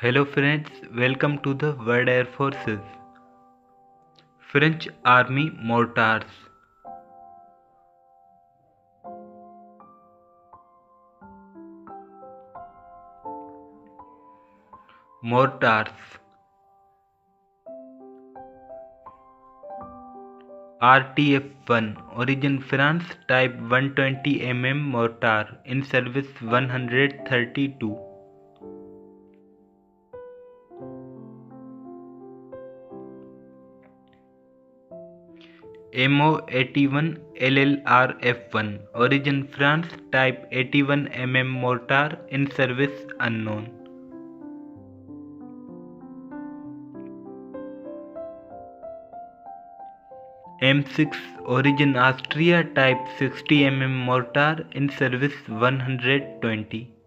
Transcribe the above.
Hello friends, welcome to the World Air Forces. French Army Mortars. Mortars. RTF-1 Origin France Type 120 mm mortar in service 132 MO 81 LLRF1 Origin France Type 81 mm mortar in service unknown. M6 Origin Austria Type 60 mm mortar in service 120